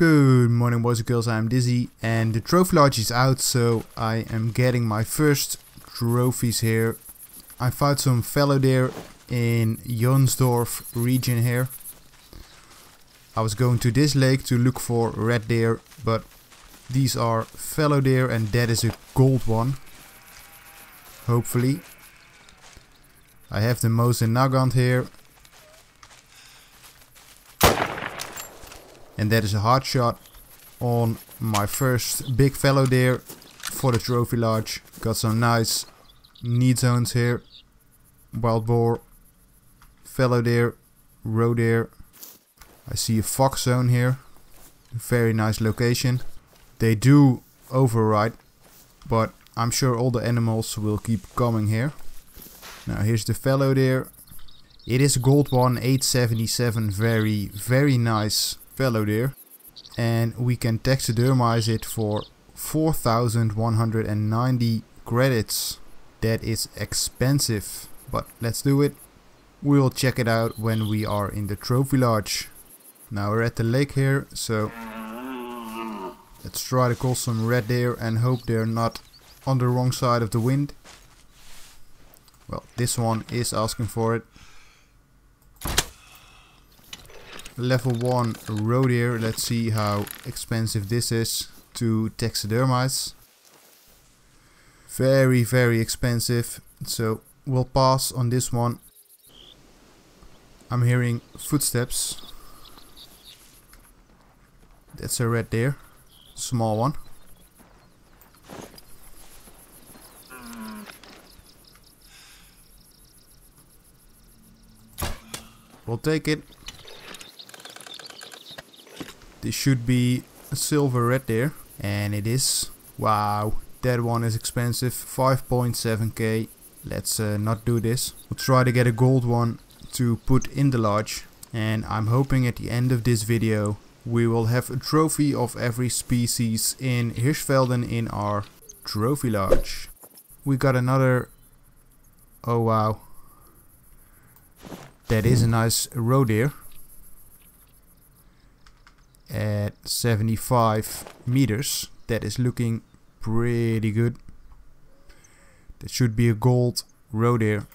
Good morning boys and girls, I'm Dizzy and the trophy lodge is out so I am getting my first trophies here. I found some fallow deer in Jonsdorf region here. I was going to this lake to look for red deer but these are fallow deer and that is a gold one. Hopefully. I have the Mosin Nagant here And that is a hard shot on my first big fallow deer for the trophy lodge. Got some nice need zones here. Wild boar, fallow deer, roe deer. I see a fox zone here. Very nice location. They do override, but I'm sure all the animals will keep coming here. Now here's the fallow deer. It is gold one 877 very very nice fallow deer and we can taxidermize it for 4190 credits. That is expensive, but let's do it. We'll check it out when we are in the trophy lodge. Now we're at the lake here, so let's try to call some red deer and hope they're not on the wrong side of the wind. Well, this one is asking for it. Level 1 roe deer. Let's see how expensive this is to taxidermize. Very, very expensive. So we'll pass on this one. I'm hearing footsteps. That's a red deer. Small one. We'll take it. This should be a silver red deer. And it is. Wow, that one is expensive. 5.7k. Let's uh, not do this. We'll try to get a gold one to put in the lodge. And I'm hoping at the end of this video we will have a trophy of every species in Hirschfelden in our trophy lodge. We got another... Oh wow. That is a nice roe deer at 75 meters. That is looking pretty good. That should be a gold roe deer.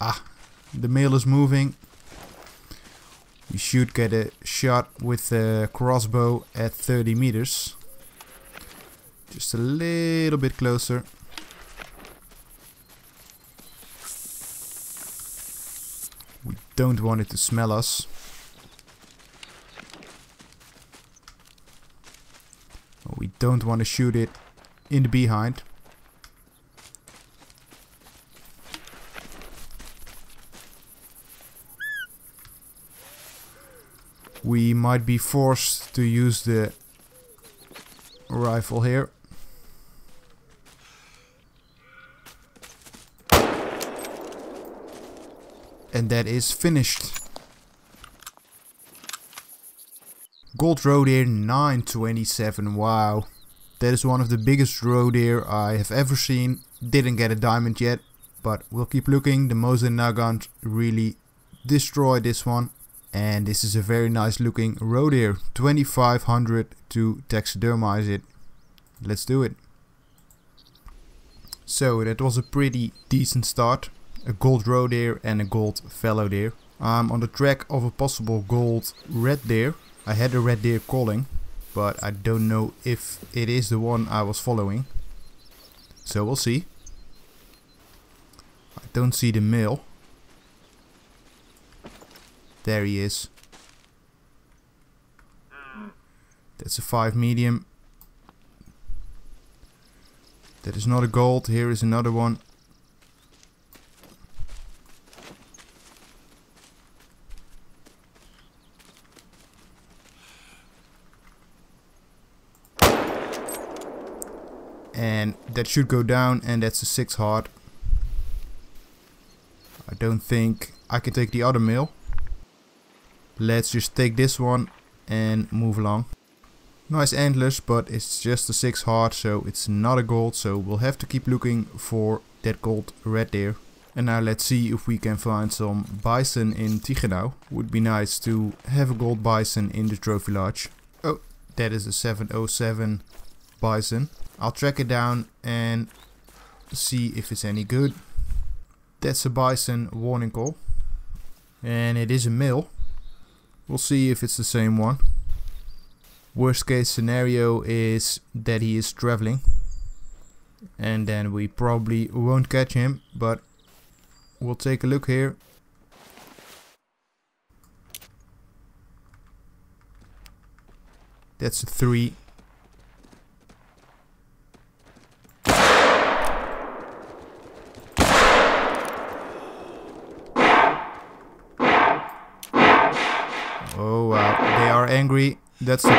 Ah, the male is moving. You should get a shot with the crossbow at 30 meters. Just a little bit closer. We don't want it to smell us. We don't want to shoot it in the behind. We might be forced to use the rifle here. And that is finished. Gold roe deer 927, wow. That is one of the biggest roe deer I have ever seen. Didn't get a diamond yet, but we'll keep looking. The Mosin Nagant really destroyed this one. And this is a very nice looking roe deer. 2500 to taxidermize it. Let's do it. So that was a pretty decent start. A gold roe deer and a gold fallow deer. I'm on the track of a possible gold red deer. I had a red deer calling, but I don't know if it is the one I was following. So we'll see. I don't see the male. There he is. That's a 5 medium. That is not a gold. Here is another one. And that should go down and that's a 6 hard. I don't think I can take the other male. Let's just take this one and move along. Nice antlers, but it's just a 6 hard, so it's not a gold, so we'll have to keep looking for that gold red deer. And now let's see if we can find some bison in Tichenau. Would be nice to have a gold bison in the trophy lodge. Oh, that is a 707 bison. I'll track it down and see if it's any good. That's a bison warning call. And it is a male. We'll see if it's the same one. Worst case scenario is that he is traveling. And then we probably won't catch him, but we'll take a look here. That's a 3. Oh wow, they are angry. That's the 2.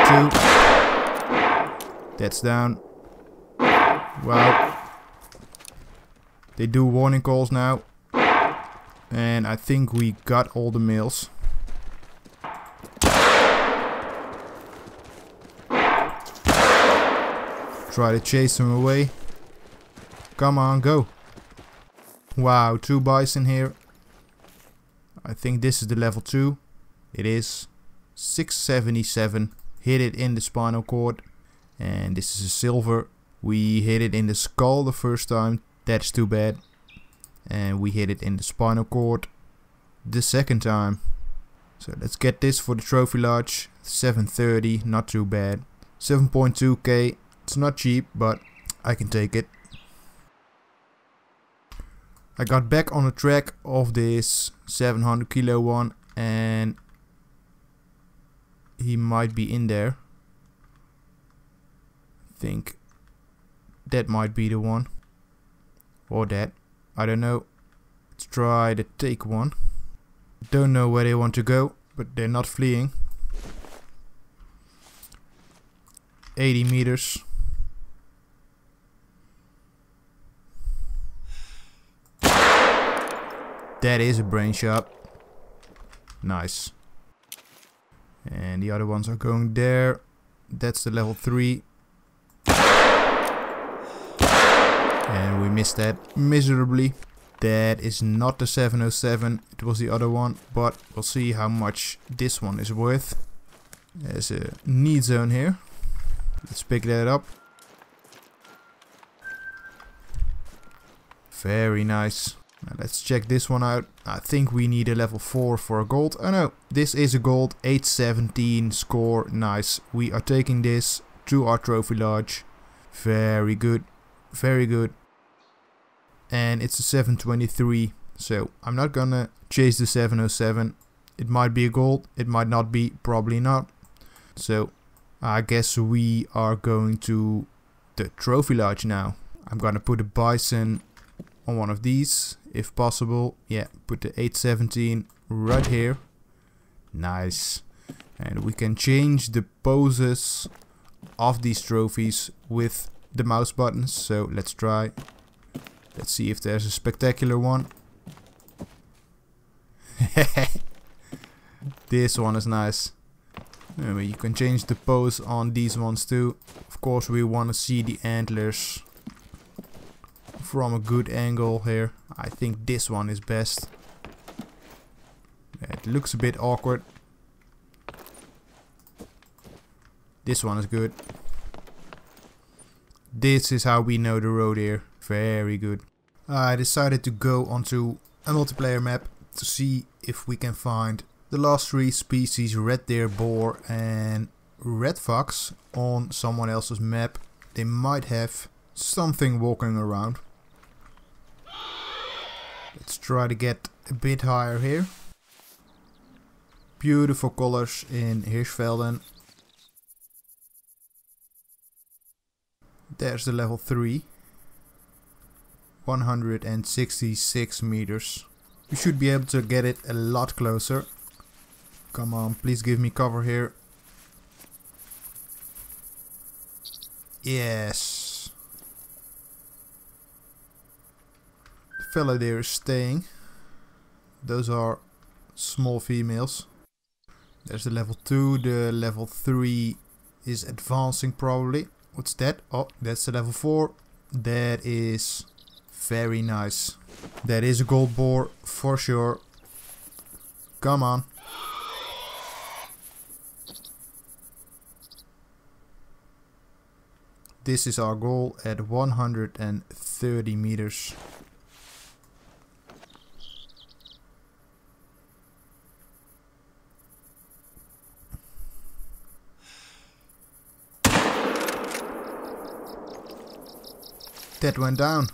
That's down. Wow. They do warning calls now. And I think we got all the males. Try to chase them away. Come on, go. Wow, two bison here. I think this is the level 2. It is 677. Hit it in the spinal cord. And this is a silver. We hit it in the skull the first time. That's too bad and we hit it in the spinal cord the second time. So let's get this for the trophy lodge. 730, not too bad. 7.2k, it's not cheap, but I can take it. I got back on the track of this 700 kilo one and he might be in there. think that might be the one. Or that. I don't know. Let's try to take one. Don't know where they want to go, but they're not fleeing. 80 meters. That is a brain shot. Nice. And the other ones are going there. That's the level 3. And we missed that miserably. That is not the 707, it was the other one, but we'll see how much this one is worth. There's a need zone here. Let's pick that up. Very nice. Now let's check this one out. I think we need a level 4 for a gold. Oh no, this is a gold. 817 score. Nice. We are taking this to our trophy lodge. Very good. Very good and it's a 723 so I'm not gonna chase the 707 it might be a gold it might not be probably not so I guess we are going to the trophy lodge now I'm gonna put a bison on one of these if possible yeah put the 817 right here nice and we can change the poses of these trophies with the mouse buttons so let's try Let's see if there's a spectacular one. this one is nice. Anyway, you can change the pose on these ones too. Of course we want to see the antlers from a good angle here. I think this one is best. It looks a bit awkward. This one is good. This is how we know the road here. Very good. I decided to go onto a multiplayer map to see if we can find the last three species red deer boar and red fox on someone else's map. They might have something walking around. Let's try to get a bit higher here. Beautiful colors in Hirschfelden. There's the level 3. 166 meters. We should be able to get it a lot closer. Come on, please give me cover here. Yes. Fallow deer is staying. Those are small females. There's the level 2, the level 3 is advancing probably. What's that? Oh, that's the level 4. That is Very nice. That is a gold boar for sure. Come on. This is our goal at 130 meters. That went down.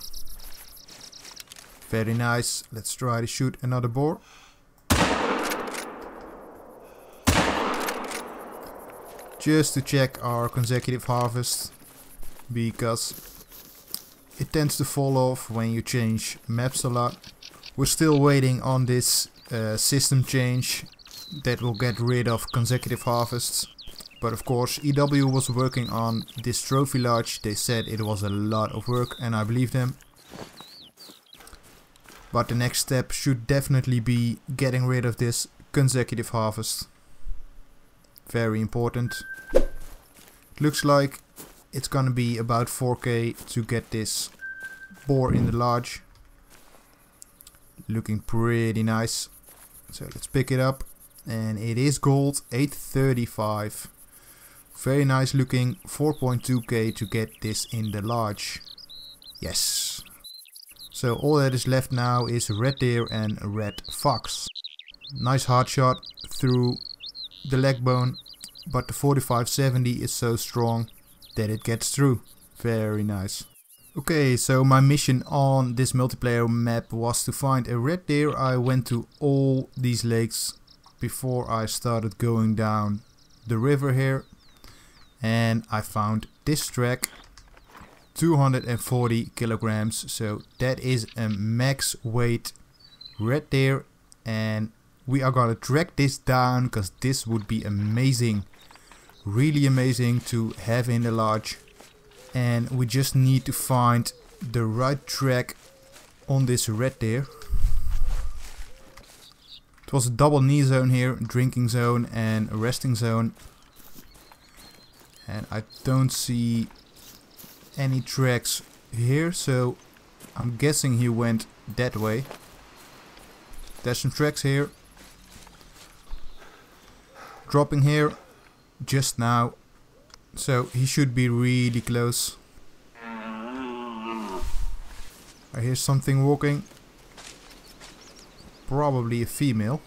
Very nice. Let's try to shoot another boar. Just to check our consecutive harvest. Because it tends to fall off when you change maps a lot. We're still waiting on this uh, system change that will get rid of consecutive harvests. But of course EW was working on this trophy lodge. They said it was a lot of work and I believe them. But the next step should definitely be getting rid of this consecutive harvest. Very important. Looks like it's gonna be about 4k to get this boar in the lodge. Looking pretty nice. So let's pick it up. And it is gold 835. Very nice looking 4.2k to get this in the lodge. Yes. So all that is left now is red deer and red fox. Nice hard shot through the leg bone. But the 4570 is so strong that it gets through. Very nice. Okay, so my mission on this multiplayer map was to find a red deer. I went to all these lakes before I started going down the river here and I found this track 240 kilograms. So that is a max weight red deer and we are gonna drag this down because this would be amazing really amazing to have in the lodge. And we just need to find the right track on this red deer it was a double need zone here drinking zone and resting zone and I don't see any tracks here so I'm guessing he went that way. There's some tracks here. Dropping here just now. So he should be really close. I hear something walking. Probably a female.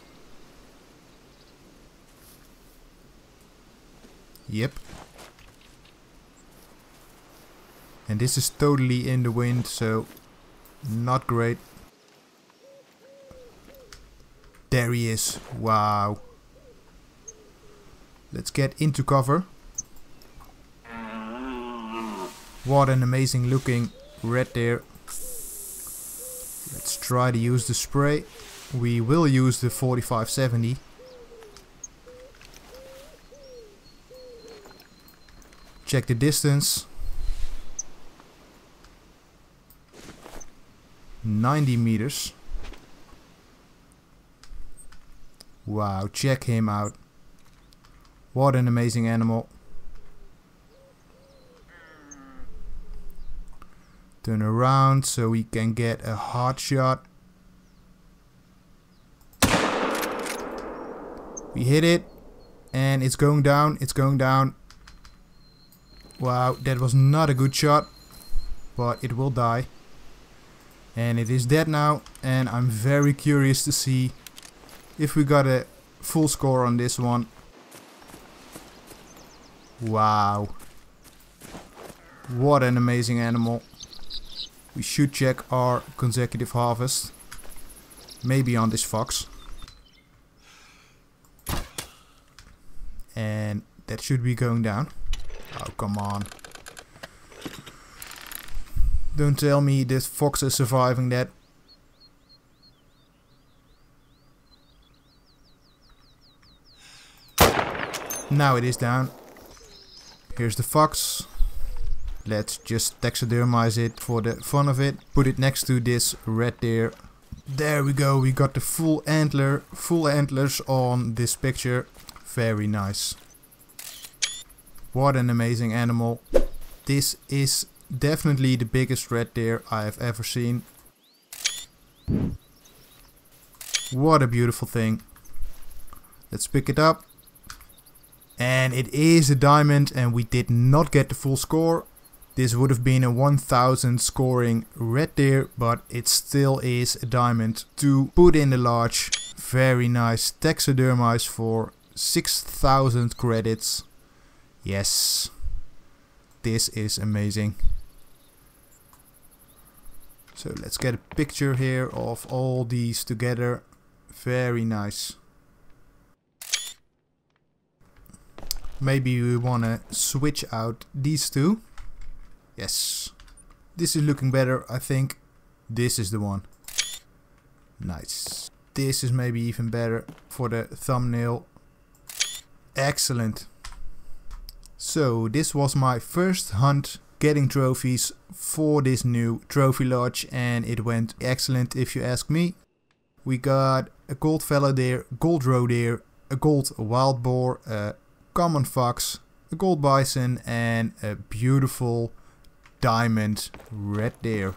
Yep And this is totally in the wind, so not great. There he is. Wow. Let's get into cover. What an amazing looking red deer. Let's try to use the spray. We will use the 4570. Check the distance. 90 meters. Wow, check him out. What an amazing animal. Turn around so we can get a hard shot. We hit it and it's going down, it's going down. Wow, that was not a good shot, but it will die. And it is dead now. And I'm very curious to see if we got a full score on this one. Wow. What an amazing animal. We should check our consecutive harvest. Maybe on this fox. And that should be going down. Oh, come on. Don't tell me this fox is surviving that. Now it is down. Here's the fox. Let's just taxidermize it for the fun of it. Put it next to this red deer. There we go, we got the full antler, full antlers on this picture. Very nice. What an amazing animal. This is definitely the biggest red deer I have ever seen. What a beautiful thing. Let's pick it up. And it is a diamond and we did not get the full score. This would have been a 1000 scoring red deer, but it still is a diamond to put in the lodge. Very nice taxidermize for 6000 credits. Yes. This is amazing. So let's get a picture here of all these together. Very nice. Maybe we want to switch out these two. Yes. This is looking better, I think. This is the one. Nice. This is maybe even better for the thumbnail. Excellent. So this was my first hunt getting trophies for this new trophy lodge and it went excellent if you ask me. We got a gold fallow deer, gold roe deer, a gold wild boar, a common fox, a gold bison and a beautiful diamond red deer.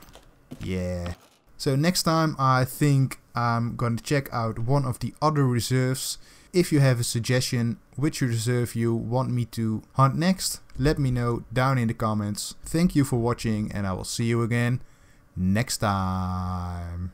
Yeah. So next time I think I'm gonna check out one of the other reserves. If you have a suggestion which you reserve you want me to hunt next, let me know down in the comments. Thank you for watching and I will see you again next time.